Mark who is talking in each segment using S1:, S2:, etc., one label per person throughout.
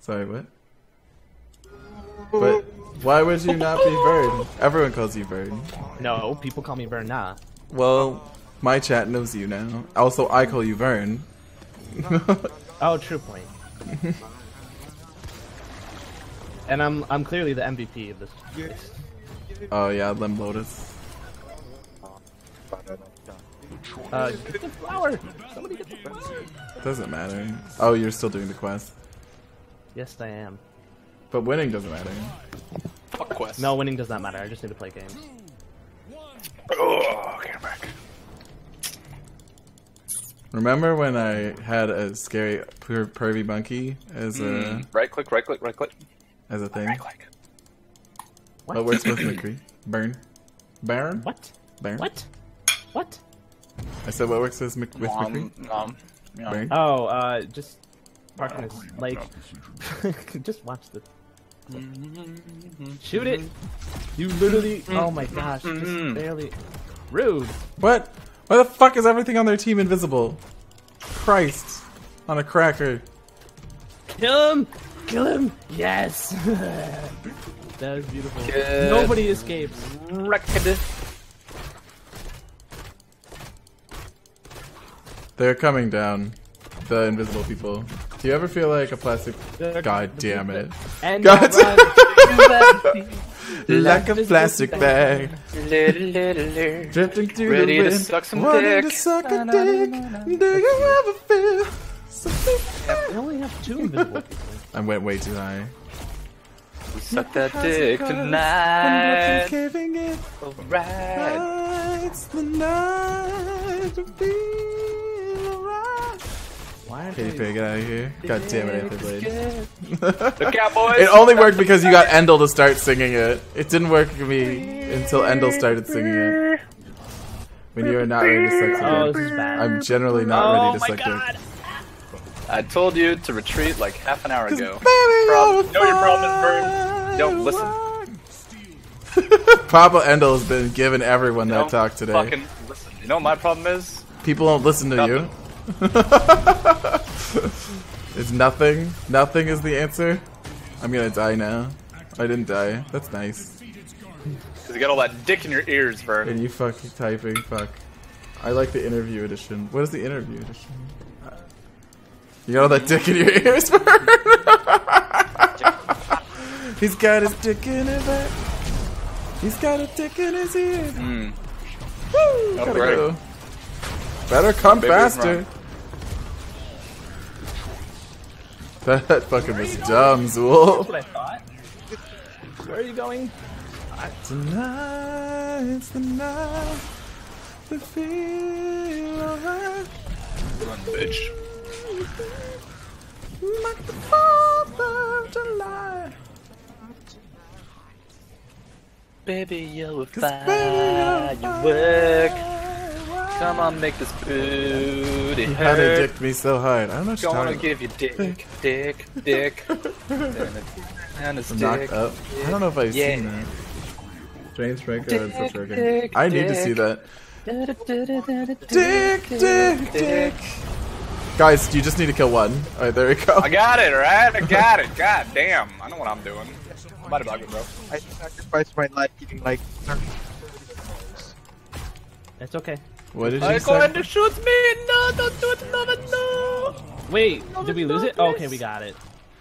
S1: Sorry, what? But why would you not be Vern? Everyone calls you Vern.
S2: No, people call me Verna.
S1: Well, my chat knows you now. Also, I call you Vern.
S2: Oh, true point. and I'm I'm clearly the MVP of this. place.
S1: oh yeah, Limb Lotus.
S2: Uh, get the flower. Somebody get the flower.
S1: Doesn't matter. Oh, you're still doing the quest.
S2: Yes, I am.
S1: But winning doesn't matter.
S3: Fuck quest.
S2: No, winning does not matter. I just need to play games.
S3: Oh, okay, I'm back.
S1: Remember when I had a scary per- pervy monkey as a
S3: Mm, right click, right click, right click,
S1: as a thing?
S3: right click.
S2: What?
S1: What works with McCree? Burn. Burn?
S2: What?
S1: Burn?
S2: What? What?
S1: I said what works with, Mc- with
S3: Nom,
S1: McCree?
S3: nom, nom.
S1: Burn.
S2: Oh, uh, just parking this like. just watch the. Shoot it! You literally. Oh my gosh! Just
S3: Mm.
S2: barely. Rude.
S1: What? Why the fuck is everything on their team invisible? Christ. On a cracker.
S2: Kill him! Kill him! Yes! that was beautiful.
S3: Good.
S2: Nobody escapes.
S3: Wrecked.
S1: They're coming down. The invisible people. Do you ever feel like a plastic... God damn it.
S2: And
S1: God. Like a plastic bag.
S3: Little, little, little.
S1: Drifting through
S3: Ready
S1: the
S3: to
S1: wind.
S3: suck some
S1: wanting
S3: dick.
S1: to suck a dick. Do you ever feel... something-
S2: We only have two invisible people.
S1: I went way too high.
S3: Suck that dick
S1: I'm
S3: tonight.
S1: caving.
S3: Alright.
S1: It's the night to feel alright.
S2: Why aren't
S1: Katy
S2: they-
S1: Perry, get out of here. God damn it, Anthony Blade.
S3: Look out, boys.
S1: It only worked because you got Endall to start singing it. It didn't work for me until Endall started singing it. When you are not ready to suck
S2: Oh, this is bad.
S1: I'm generally not
S2: oh
S1: ready to oh
S2: my
S1: suck
S2: god!
S1: dick.
S3: I told you to retreat like half an hour ago.
S1: Baby,
S3: Problem-
S1: you're
S3: know your problem is, Vern. Don't
S1: listen. Papa Endall has been giving everyone that
S3: Don't
S1: talk today.
S3: Fucking listen. You know what my problem is?
S1: People don't listen to you. it's nothing. Nothing is the answer. I'm gonna die now. I didn't die. That's nice.
S3: Because you got all that dick in your ears, Vern.
S1: And you fucking typing, fuck. I like the interview edition. What is the interview edition? You got all that dick in your ears, Vern? He's got his dick in his back. He's got a dick in his ear.
S3: Mm.
S1: Woo, gotta go. Better come faster. That fucking was dumb, Zul.
S2: That's what I thought. Where are you going?
S1: Tonight's the night to feel alright.
S3: Run, bitch.
S1: Like the 4th of July.
S3: Baby, you're
S1: Cause
S3: fine. Come on, make this booty
S1: How they
S3: hurt.
S1: dicked me so hard. I don't know what you're
S3: Gonna
S1: talking
S3: give you dick, dick, dick. and it's
S1: knocked
S3: dick.
S1: up. I don't know if I've
S3: Yeah.
S1: seen that. James Franco and
S3: Dick,
S1: such
S3: dick,
S1: I need to see that.
S3: Dick,
S1: Dick, dick, dick. Guys, you just need to kill one. Alright, there we go.
S3: I got it, alright? I got it. God damn. I know what I'm doing. I'm about to block it, bro.
S4: I sacrificed my life eating like 30
S2: It's okay.
S1: What did
S3: I
S1: you
S3: going
S1: say?
S3: to shoot me. No, don't do it. No, no, no.
S2: Wait, did we lose it? Oh, okay, we got it.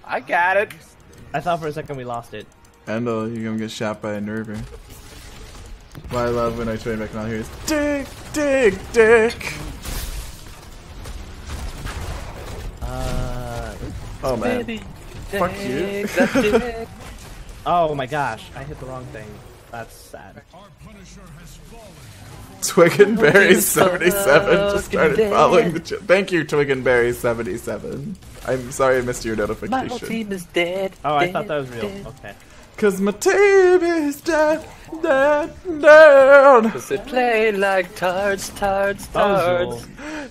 S3: I got it.
S2: I thought for a second we lost it.
S1: Endall, you're gonna get shot by a nerver. What I love when I train back now here is Dick, Dick, Dick.
S2: Uh.
S1: Oh man.
S3: Baby,
S1: Fuck you.
S3: dick, that dick.
S2: Oh my gosh, I hit the wrong thing. That's sad.
S1: Twig and Berry 77 just started
S3: dead.
S1: following the ch- Thank you, Twig and Berry 77. I'm sorry I missed your notification.
S3: My whole
S1: notification.
S3: team is dead.
S2: Oh, I
S3: dead,
S2: thought that was real.
S3: dead.
S2: Okay.
S1: Cause my team is dead, dead, down.
S3: Cause they play like tards, tards, tards.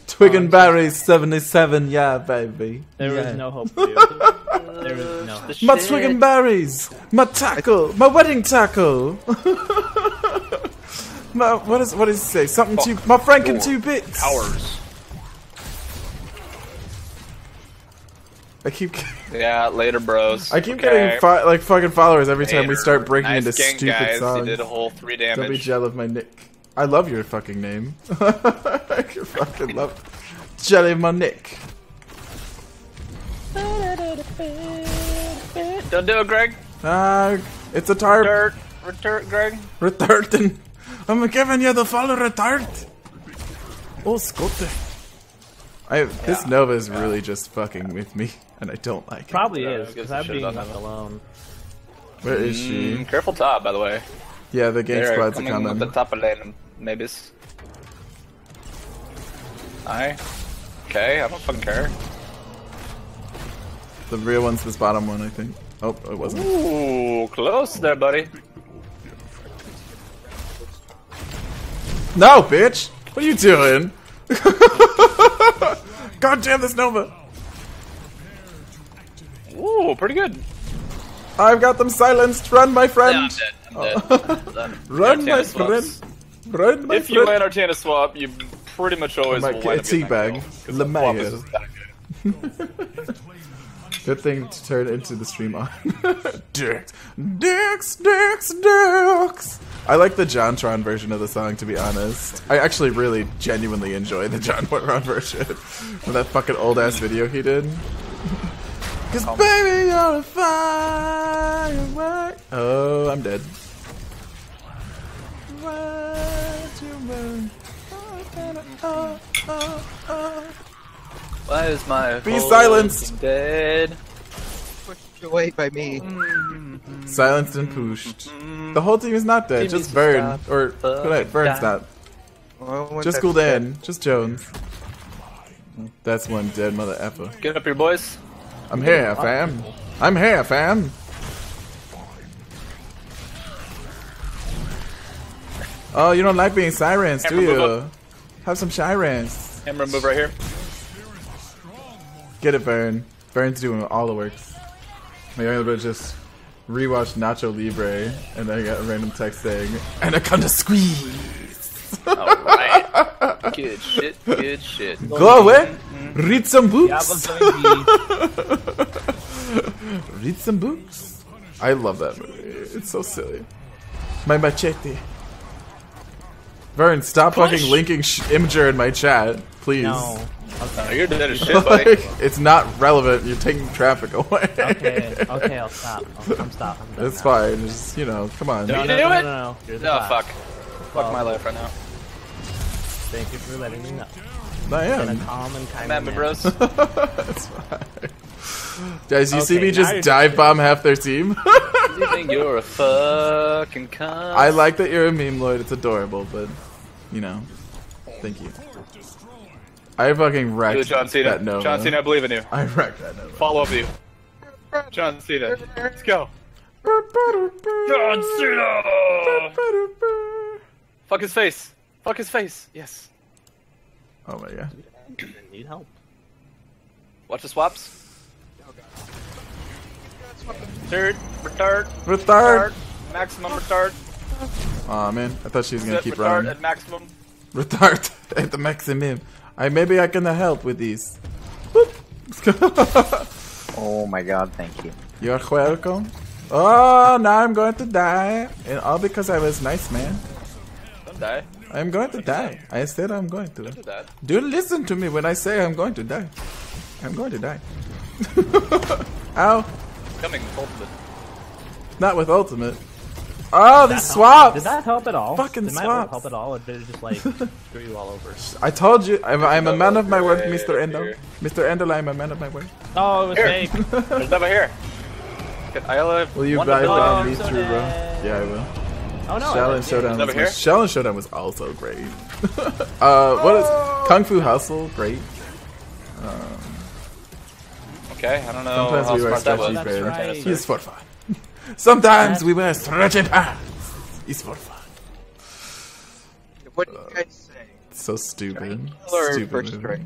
S1: Twig and Berry 77, yeah, baby.
S2: There
S1: yeah.
S2: was no hope for you. there was no hope.
S1: My twig and berries, my tackle, my wedding tackle. my, what is what does it say? Something two, my Frank and two bits.
S3: Hours.
S1: I keep
S3: Yeah, later, bros.
S1: I keep
S3: Okay.
S1: getting fi- like fucking followers every time we start breaking
S3: nice
S1: into stupid
S3: guys.
S1: songs.
S3: You did a whole three damage.
S1: Don't be jealous of my nick. I love your fucking name. I fucking love jelly my nick.
S3: Don't do it, Greg.
S1: Ah, it's a tart.
S3: Dirt. Return, Greg.
S1: Retarding. I'm giving you the full retard. Oh, Scotte. I this
S3: Yeah.
S1: Nova is really just fucking with me, and I don't like it.
S2: Probably is, because I'm
S3: shit
S2: being
S3: about
S2: left alone.
S1: Where is she?
S3: Mm, careful top, by the way.
S1: Yeah, the gang
S3: They're
S1: squads are
S3: coming
S1: coming.
S3: the top of lane, maybe. I. Okay, I don't fucking care.
S1: The real one's this bottom one, I think. Oh, it wasn't.
S3: Ooh, close there, buddy.
S1: No, bitch! What are you doing? God damn this Nova!
S3: Ooh, pretty good.
S1: I've got them silenced. Run, my
S3: Yeah,
S1: friend.
S3: I'm dead. I'm oh. dead. I'm done.
S1: Run, my
S3: swaps.
S1: friend. Run, my
S3: If you
S1: friend.
S3: land Arcana swap, you pretty much always
S1: Might
S3: will
S1: get
S3: wind
S1: a
S3: up getting that
S1: teabag.
S3: kill, 'cause the swap is good.
S1: Good thing to turn into the stream on. dicks, dicks, dicks, dicks. I like the JonTron version of the song, to be honest. I actually really genuinely enjoy the JonTron version of that fucking old ass video he did. Cause baby, you're a firework. Oh, I'm dead. What you burn?
S3: Why is my
S1: Be silenced.
S3: dead?
S4: Pushed away by me. Mm-hmm.
S1: Silenced and pushed. Mm-hmm. The whole team is not dead.
S3: Team
S1: Just
S3: needs to
S1: Vern. Or
S3: Fucking
S1: no, Vern's
S3: die.
S1: not.
S4: Well,
S1: Just
S4: that's
S1: Gul'dan. Just Jones. That's one dead mother effer.
S3: Get up here, boys.
S1: I'm here, fam. I'm here, fam. Oh, you don't like being sirens, do
S3: Hammer,
S1: you? Have some sirens.
S3: Hammer move right here.
S1: Get it, Vern. Vern's doing all the works. Maybe I'm able to just rewatch Nacho Libre, and then I got a random text saying, Anaconda squeeze!
S3: Alright. good shit, good shit.
S1: Go away! Eh? Read some books! Read some books. I love that movie. It's so silly. My machete. Vern, stop
S3: Push.
S1: fucking linking sh- Imgur in my chat, please.
S2: No.
S3: Oh, you're dead as shit, buddy.
S1: like, it's not relevant. You're taking traffic away.
S2: Okay, okay, I'll stop. I'll, I'm stopping. I'm
S1: It's
S2: now.
S1: fine. Just you know, come on.
S3: No,
S2: No,
S3: You
S2: no,
S3: do
S2: no,
S3: it?
S2: no, no. You're
S3: No,
S2: bot.
S3: fuck. Fuck my life right now.
S2: Thank you for letting me know.
S1: I
S2: In a
S1: am.
S2: calm and kind
S3: Come at me, bros.
S1: It's fine. Guys, you see me just dive bomb half their team?
S3: you think you're a fucking cunt?
S1: I like that you're a meme lord. It's adorable, but you know, thank you. I fucking
S3: Do
S1: wrecked
S3: it, John Cena.
S1: that Nova.
S3: John Cena, I believe in you.
S1: I wrecked that Nova.
S3: Follow up with you. John Cena. Let's go. John Cena! Fuck his face. Fuck his face. Yes.
S1: Oh my god.
S2: Need help.
S3: Watch the swaps. Third, retard,
S1: Retard.
S3: retard, maximum retard,
S1: Aw man, I thought she was gonna
S3: set
S1: keep
S3: retard
S1: running.
S3: at maximum.
S1: Retard at the maximum. I maybe I can help with these.
S5: Oh my god, thank you.
S1: You're welcome. Oh, now I'm going to die, and all because I was nice, man.
S3: Don't die.
S1: I'm going to die. I said I'm going to.
S3: Don't do that.
S1: Do listen to me when I say I'm going to die. I'm going to die. Ow.
S3: Coming with ultimate.
S1: Not with ultimate. Oh, these swaps!
S2: Did that help at all?
S1: Fucking
S2: did my
S1: swaps.
S2: help at all, or did it just like screw you all over?
S1: I told you, I'm, I'm a man of my word, Mr. Endo. Mr. Endo, I'm a man of my word.
S2: Oh, it was
S3: Here.
S2: fake.
S3: There's never here. Good, I only have
S1: Will you
S3: one
S1: dive
S3: ability.
S1: bomb
S2: I'm
S1: me
S2: so
S1: through, bro?
S2: dead.
S1: Yeah, I will.
S2: Oh no!
S1: Shell
S2: I.
S1: Showdown
S3: Over
S1: was,
S3: here?
S1: Xiaolin Showdown was also great. uh, what is Kung Fu Hustle? Great.
S3: Okay, I don't know
S1: Sometimes
S3: how
S1: we wear
S3: smart that
S1: stretchy pants.
S2: right.
S1: It's for fun. Sometimes we wear stretchy pants. It's for fun.
S4: What do you guys say?
S1: So stupid.
S4: Or
S1: Stupid
S4: first
S1: movie.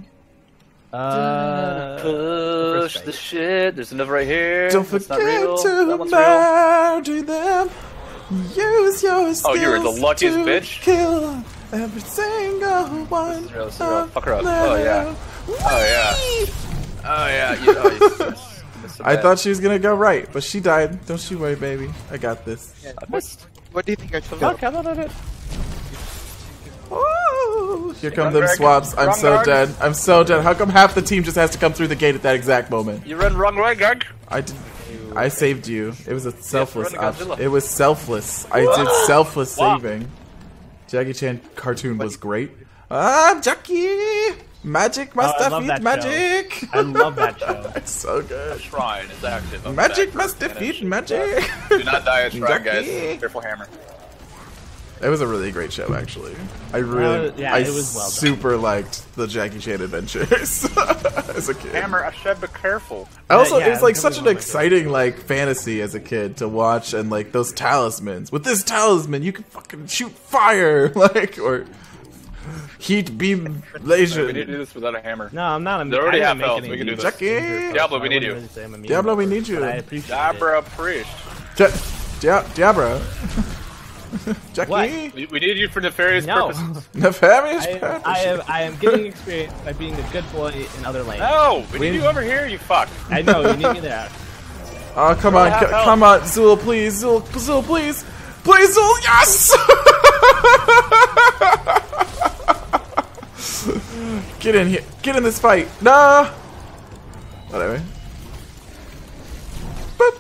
S2: Uh,
S3: Push the shit. There's another right here.
S1: Don't
S3: That's
S1: forget
S3: not real.
S1: to
S3: that one's real.
S1: murder them. Use your oh, skills
S3: Oh, you're the luckiest bitch.
S1: kill every single one.
S3: This is real, this is real. Fuck her up. Oh, yeah. Oh, yeah. Oh yeah. You, oh, you, yes. so
S1: I thought she was gonna go right, but she died. Don't you worry, baby. I got this.
S3: What?
S4: What do you think I should
S2: Fuck, how about it?
S1: Ooh, here come them
S3: Greg.
S1: swaps. I'm so
S3: guard.
S1: dead. I'm so dead. How come half the team just has to come through the gate at that exact moment?
S3: You run wrong way, Greg.
S1: I did. I saved you. It was a selfless
S3: run to
S1: option.
S3: Godzilla.
S1: It was selfless. I did selfless
S3: Wow.
S1: saving. Jackie Chan cartoon was great. Ah, Jackie! Magic must
S2: Oh, I
S1: have
S2: love
S1: defeat
S2: that
S1: magic.
S2: I love that show.
S1: it's so good.
S3: Shrine is active. I'm
S1: Magic must defeat magic.
S3: Do not die at shrine,
S1: Jackie.
S3: guys. Careful hammer.
S1: It was a really great show, actually. I really,
S2: Uh, yeah,
S1: I
S2: it was well done.
S1: super liked the Jackie Chan adventures as a kid.
S3: Hammer, I said be careful.
S1: I also,
S2: Yeah,
S1: it was like such an
S2: one of my
S1: exciting like fantasy as a kid to watch, and like those talismans. With this talisman, you can fucking shoot fire, like or heat beam laser.
S3: We need to do this without a hammer.
S2: No, I'm not. I'm,
S3: They're already
S2: I
S3: half health. We can do this.
S1: Jackie!
S3: Diablo, we need you.
S2: wouldn't really say
S1: Diablo, we need you.
S2: but I appreciate it.
S3: Diabra priest.
S1: Ja- Dia- Diabra. Jackie,
S2: What?
S3: We, we need you for nefarious
S2: No,
S3: purposes.
S1: nefarious.
S2: I am, I am. I am getting experience by being a good boy in other lanes.
S3: No, we
S1: We-
S3: need you over here, you fuck.
S2: I know you need me there.
S1: Oh come on,
S3: Help,
S1: c- come on, Zul, please, Zul, Zul, please, please, Zul, yes! get in here, get in this fight. Nah! Whatever. Boop.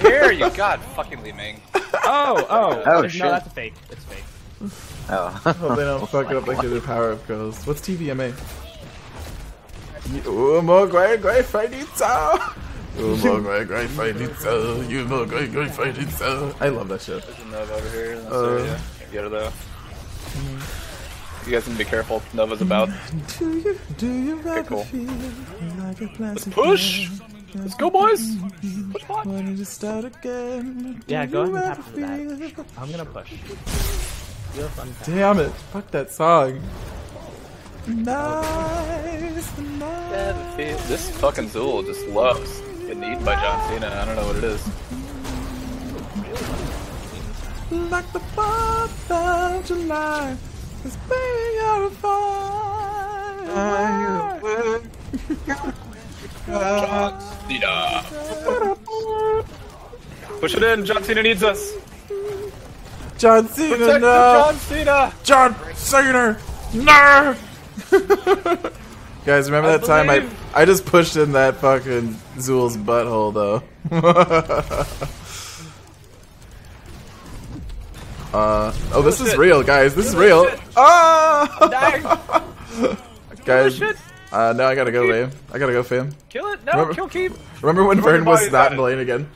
S3: Come here, you god fucking Li Ming.
S2: Oh, oh,
S4: Oh,
S2: no,
S4: shit.
S2: that's a fake. It's fake.
S4: Oh.
S1: Hope they don't fuck it up like they did Powerpuff Girls. What's TVMA? You more great, great fighting so. You more great, great fighting so. You more great, great fighting so. I love that shit.
S3: There's a Nova over here. Let's
S1: Uh.
S3: see, yeah. Get her though. You guys need to be careful. Nova's about.
S1: Do you, do you ever
S3: cool.
S1: feel like a plastic
S3: Push! Let's go, boys! Push on!
S1: To start again?
S2: Yeah, go ahead and tap into that. I'm gonna push. You have fun. Time.
S1: Damn it! Fuck that song. Nice, nice.
S3: This fucking Zul just loves getting eaten by John Cena. I don't know what it is.
S1: Like the 4th of July. It's being you're
S3: John Cena. Push it in. John Cena needs us.
S1: John Cena,
S3: Protect
S1: no!
S3: John Cena.
S1: John Cena, no! Guys, remember that time I. I just pushed in that fucking Zul's butthole though. uh oh, this is
S3: shit.
S1: real, guys. This is
S3: Oh,
S1: real. Ah! guys,
S3: shit.
S1: Uh, now I gotta go, Ray. I gotta go, fam.
S3: Kill it. No,
S1: Remember-
S3: kill keep.
S1: Remember when Vern was
S3: body's
S1: not in lane again?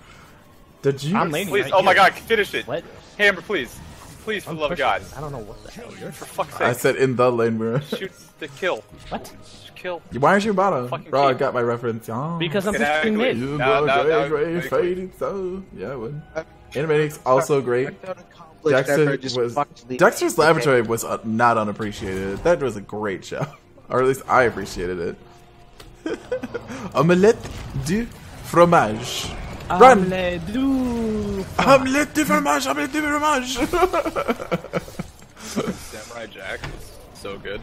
S1: Did you?
S2: I'm laning
S3: Please.
S2: right
S3: Oh my god, finish it.
S2: What?
S3: Hammer, please. Please, for
S2: I'm
S3: the love of. God.
S2: I don't know what the hell you're.
S3: For fuck's sake.
S1: I said in the lane, bro.
S3: Shoot the kill.
S2: What?
S3: Kill.
S1: Why aren't you bottom?
S3: Fucking
S1: Bro, I got my reference. Oh.
S2: Because I'm
S3: Get out
S2: pushing
S3: of the way.
S2: mid.
S1: You
S3: No,
S1: go
S3: no,
S1: great,
S3: no,
S1: great,
S3: wait,
S1: fighting so. Yeah, I would. Animaniacs also great.
S4: Dexter
S1: Dexter
S4: just
S1: was Dexter's Laboratory was uh, not unappreciated. That was a great show, or at least I appreciated it. Omelette du fromage. Run!
S2: Omelette du.
S1: Omelette du fromage. Omelette du fromage.
S3: Samurai Jack is so good.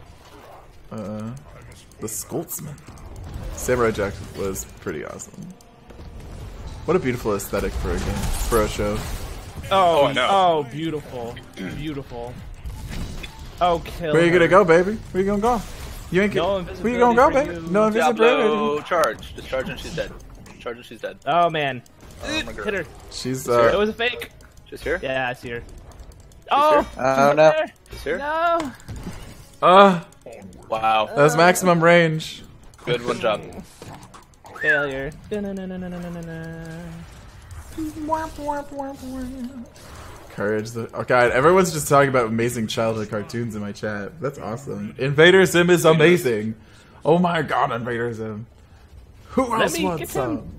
S1: uh, the Scotsman. Samurai Jack was pretty awesome. What a beautiful aesthetic for a game, for a show.
S2: Oh,
S3: Oh, I know.
S2: oh, beautiful, beautiful. Oh, kill.
S1: Where you gonna go, baby? Where you gonna go? You ain't.
S2: No
S1: get- Where you gonna go,
S2: invisibility
S1: baby?
S2: for you.
S1: No invisibility.
S3: Diablo, charge. Just charge and she's dead. Charge and she's dead.
S2: Oh man,
S3: Oh my
S2: hit
S3: god.
S2: her.
S1: She's
S2: It
S1: uh.
S2: was a fake.
S3: Just here?
S2: Yeah, I see her. Oh,
S3: here?
S2: she's
S4: Oh, no.
S2: there.
S3: Just here?
S2: No.
S1: Uh,
S3: Wow.
S1: that was maximum range.
S3: Good one job.
S2: Failure.
S1: Courage. The, oh god, everyone's just talking about amazing childhood cartoons in my chat. That's awesome. Invader Zim is amazing. Oh my god, Invader Zim. Who else
S2: me
S1: wants
S2: get him.
S1: some?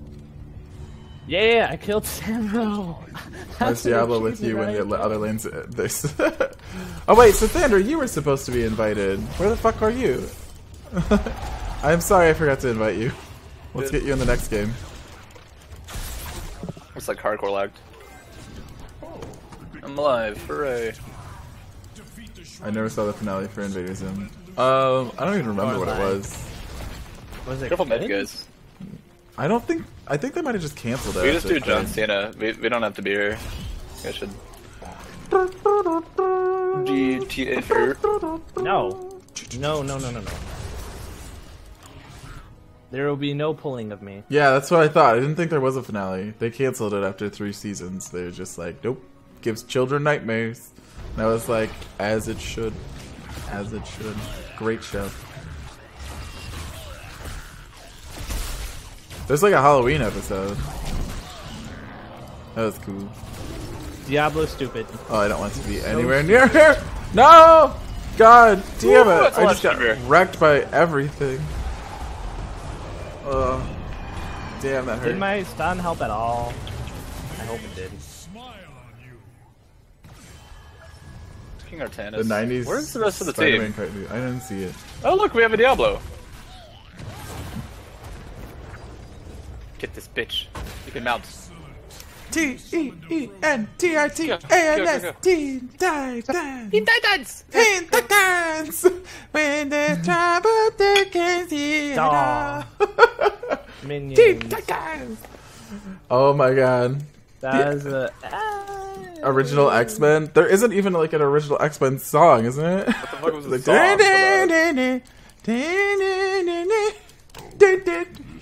S2: Yeah, I killed Samuro.
S1: How's Diablo with you when the other lanes? This. oh wait, so Thander, you were supposed to be invited. Where the fuck are you? I'm sorry, I forgot to invite you. Let's get you in the next game.
S3: It's like hardcore lagged. Oh. I'm alive. Hooray.
S1: I never saw the finale for Invader Zim. Um, I don't even remember what it was.
S2: Was it
S3: Careful med,
S2: good?
S3: guys.
S1: I don't think I think they might have just canceled it.
S3: We just do John
S1: three.
S3: Cena. We, we don't have to be here. I should. GTFR.
S2: No. No, no, no, no, no. There will be no pulling of me.
S1: Yeah, that's what I thought. I didn't think there was a finale. They canceled it after three seasons. They're just like, nope, gives children nightmares. And I was like, as it should. As it should. Great show. There's like a Halloween episode. That was cool.
S2: Diablo stupid.
S1: Oh, I don't want to be anywhere near here. No! God damn
S3: Ooh,
S1: it. I just got
S3: sugar.
S1: wrecked by everything. Ugh. Damn, that hurt.
S2: Did my stun help at all? I hope it did.
S3: King Artanis.
S1: The 90s.
S3: Where's the rest of the
S1: Spider-Man
S3: team?
S1: cartoon. I didn't see it.
S3: Oh, look, we have a Diablo. Get this bitch. You can mount.
S1: T E E N T I T A
S3: Go,
S1: N
S3: go,
S1: S
S3: go.
S1: Teen Titans.
S3: Teen Titans!
S1: Teen Titans. When there's trouble, they can see it all.
S2: Aw.
S1: Teen Titans. Oh my god.
S2: That is a ah.
S1: Original X Men. There isn't even like an original X Men song, isn't it? What
S3: the fuck was the
S1: like,
S3: song.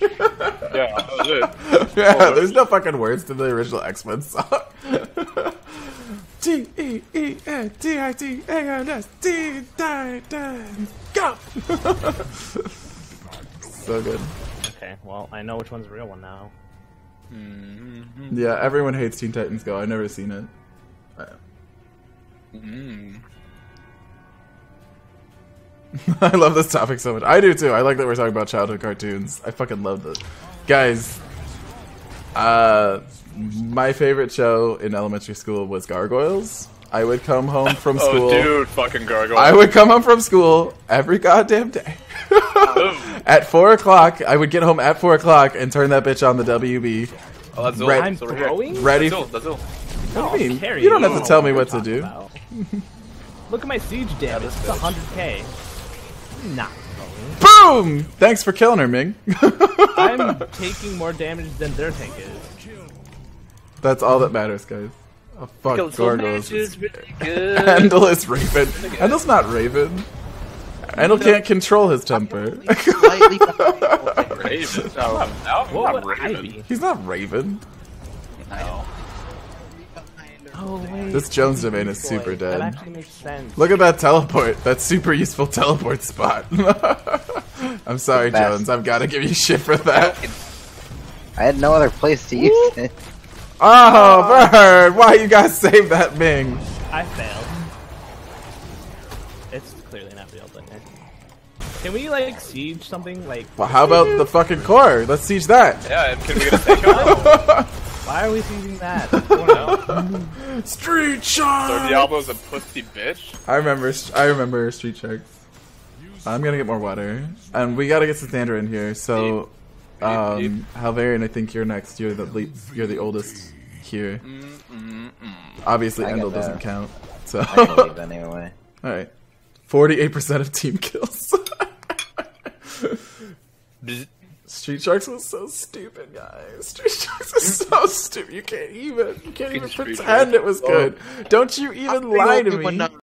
S3: Yeah, that was it.
S1: yeah, there's no fucking words to the original X Men song. T E E N T I T A N S T Titans. Go! so good.
S2: Okay, well, I know which one's the real one now. Mm-hmm.
S1: Yeah, everyone hates Teen Titans Go. I've never seen it.
S3: Mm.
S1: I love this topic so much. I do too. I like that we're talking about childhood cartoons. I fucking love this. Guys, uh, my favorite show in elementary school was Gargoyles. I would come home from
S3: Oh,
S1: school.
S3: dude, fucking gargoyle.
S1: I would come home from school every goddamn day. at four o'clock, I would get home at four o'clock and turn that bitch on the WB.
S3: Oh, that's
S1: Red-
S3: Zul.
S2: I'm
S3: It's
S2: throwing?
S1: Ready?
S3: That's Zul. That's Zul.
S1: What do you oh, mean?
S2: Carry,
S1: You don't have to tell me what to do.
S2: Look at my siege damage. It's 100k. Not throwing.
S1: Boom! Thanks for killing her, Ming.
S2: I'm taking more damage than their tank is.
S1: That's all that matters, guys. Oh, fuck,
S3: Kill
S1: Gargoyles.
S3: matches, really good.
S1: Handle is Raven. Handle's not Raven. Handle can't control his temper.
S4: Slightly.
S3: Raven. No, no,
S2: What
S3: not Raven.
S1: He's not Raven.
S3: No.
S2: Oh wait.
S1: This Jones domain is super
S2: That
S1: dead.
S2: actually makes sense.
S1: Look at that teleport. That super useful teleport spot. I'm sorry, Jones. I've got to give you shit for that.
S4: I had no other place to use it.
S1: Oh, Bird! Why you guys save that Ming?
S2: I failed. It's clearly not real, but can we like siege something? Like,
S1: Well, how about the fucking core? Let's siege that.
S3: Yeah, can we get a Seiko?
S2: why are we sieging that? I don't.
S1: Street
S3: so
S1: Shark!
S3: Diablo's a pussy bitch?
S1: I remember. I remember Street Sharks. I'm gonna get more water, and we gotta get Sandra in here. So,
S3: Beep,
S1: um, Halvarian, I think you're next. You're the le- you're the oldest here. Mm,
S4: mm, mm.
S1: Obviously,
S4: I Endall
S1: doesn't count. So,
S4: I can leave anyway.
S1: all right, forty-eight percent of team kills. Street Sharks was so stupid, guys. Street Sharks was so stupid. You can't even. You can't even
S3: Street
S1: pretend
S3: Sharks.
S1: it was good. Don't you even lie to me.